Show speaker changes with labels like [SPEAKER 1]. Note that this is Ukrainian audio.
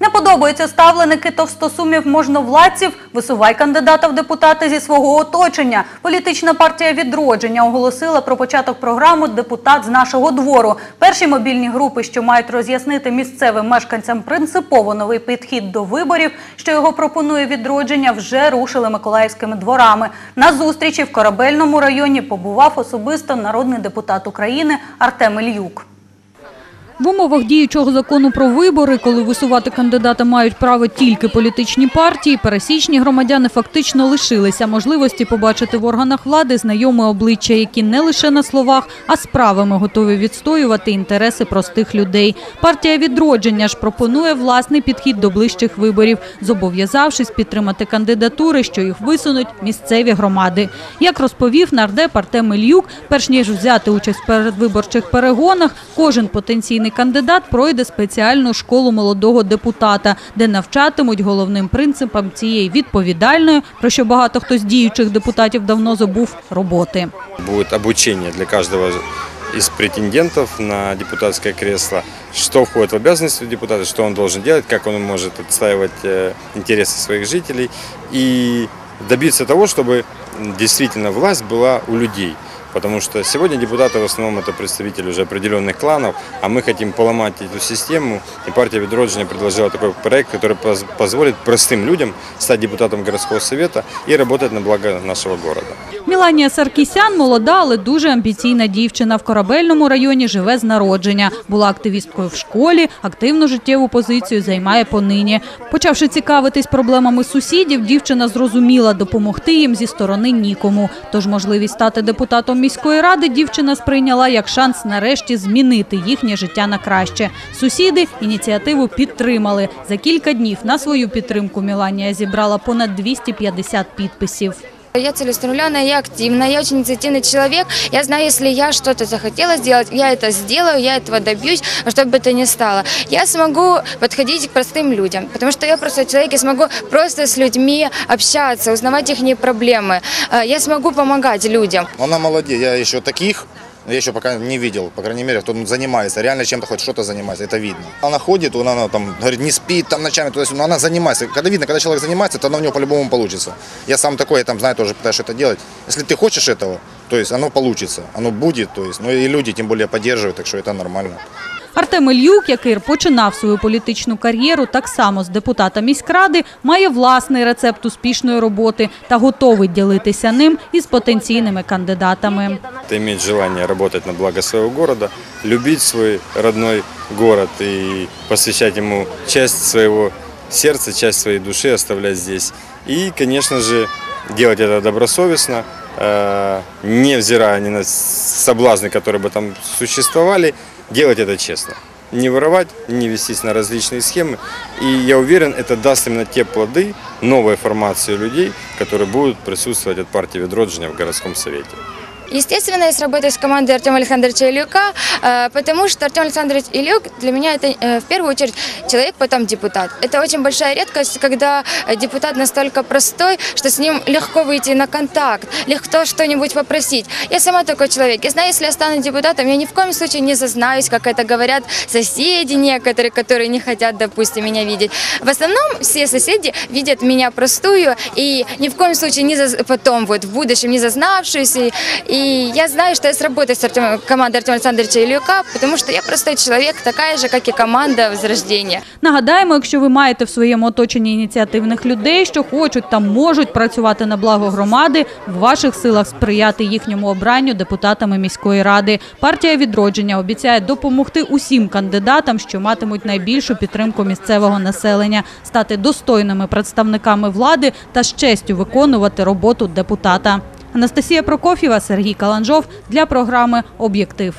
[SPEAKER 1] Не подобаються ставленики товстосумів можновладців. Висувай кандидата в депутати зі свого оточення. Політична партія відродження оголосила про початок програму Депутат з нашого двору. Перші мобільні групи, що мають роз'яснити місцевим мешканцям принципово новий підхід до виборів, що його пропонує відродження, вже рушили миколаївськими дворами. На зустрічі в корабельному районі побував особисто народний депутат України Артем Ільюк.
[SPEAKER 2] В умовах діючого закону про вибори, коли висувати кандидата мають право тільки політичні партії, пересічні громадяни фактично лишилися можливості побачити в органах влади знайоме обличчя, які не лише на словах, а справами готові відстоювати інтереси простих людей. Партія відродження ж пропонує власний підхід до ближчих виборів, зобов'язавшись підтримати кандидатури, що їх висунуть місцеві громади. Як розповів нардеп Артем Ільюк, перш ніж взяти участь в передвиборчих перегонах, кожен потенційний кандидат пройде спеціальну школу молодого депутата, де навчатимуть головним принципам цієї відповідальної, про що багато хто з діючих депутатів давно забув, роботи.
[SPEAKER 3] Будет обучение для каждого из претендентов на депутатское кресло, что входит в обязанности депутата, что он должен делать, как он может отстаивать э, интересы своих жителей и добиться того, чтобы действительно власть была у людей. Потому что сегодня депутаты в основном это представители уже определенных кланов, а мы хотим поломать эту систему. И партия Ведроджина предложила такой проект, который поз- позволит простым людям стать депутатом городского совета и работать на благо нашего города.
[SPEAKER 2] Міланія Саркісян молода, але дуже амбіційна дівчина. В корабельному районі живе з народження. Була активісткою в школі, активну життєву позицію займає понині. Почавши цікавитись проблемами сусідів, дівчина зрозуміла, допомогти їм зі сторони нікому. Тож можливість стати депутатом міської ради дівчина сприйняла як шанс нарешті змінити їхнє життя на краще. Сусіди ініціативу підтримали. За кілька днів на свою підтримку Міланія зібрала понад 250 підписів.
[SPEAKER 4] Я целеустремленная, я активная, я очень инициативный человек. Я знаю, если я что-то захотела сделать, я это сделаю, я этого добьюсь, во что бы то ни стало. Я смогу подходить к простым людям, потому что я просто человек, я смогу просто с людьми общаться, узнавать их проблемы. Э, Я смогу помогать людям.
[SPEAKER 5] Она молодец. Я еще таких, я еще пока не видел, по крайней мере, кто занимается, реально чем-то хоть что-то занимается, это видно. Она ходит, она, она там говорит, не спит там ночами, то есть, но она занимается. Когда видно, когда человек занимается, то оно у него по-любому получится. Я сам такой, я там знаю, тоже пытаюсь это делать. Если ты хочешь этого, то есть оно получится, оно будет, то есть, ну и люди тем более поддерживают, так что это нормально.
[SPEAKER 2] Артем Ільюк, який починав свою політичну кар'єру так само з депутата міськради, має власний рецепт успішної роботи та готовий ділитися ним із потенційними кандидатами.
[SPEAKER 3] Это иметь желание работать на благо своего города, любить свой родной город и посвящать ему часть своего сердца, часть своей души оставлять здесь. И, конечно же, делать это добросовестно, э, невзирая ни на соблазны, которые бы там существовали, делать это честно. Не воровать, не вестись на различные схемы. И я уверен, это даст именно те плоды, новой формации людей, которые будут присутствовать от партии Ведроджина в городском совете.
[SPEAKER 4] Естественно, я сработаю с командой Артема Александровича Илюка, э, потому что Артем Александрович Илюк для меня это э, в первую очередь человек, потом депутат. Это очень большая редкость, когда депутат настолько простой, что с ним легко выйти на контакт, легко что-нибудь попросить. Я сама такой человек. Я знаю, если я стану депутатом, я ни в коем случае не зазнаюсь, как это говорят соседи некоторые, которые не хотят, допустим, меня видеть. В основном все соседи видят меня простую и ни в коем случае не заз- потом, вот в будущем, не зазнавшуюся. И, и я знаю, что я сработаю с Артем, командой Артема Александровича Илюка, потому что я простой человек, такая же, как и команда Возрождения.
[SPEAKER 2] Нагадаємо, якщо ви маєте в своєму оточенні ініціативних людей, що хочуть та можуть працювати на благо громади, в ваших силах сприяти їхньому обранню депутатами міської ради. Партія відродження обіцяє допомогти усім кандидатам, що матимуть найбільшу підтримку місцевого населення, стати достойними представниками влади та з честю виконувати роботу депутата. Анастасія Прокоф'єва, Сергій Каланжов для програми Об'єктив.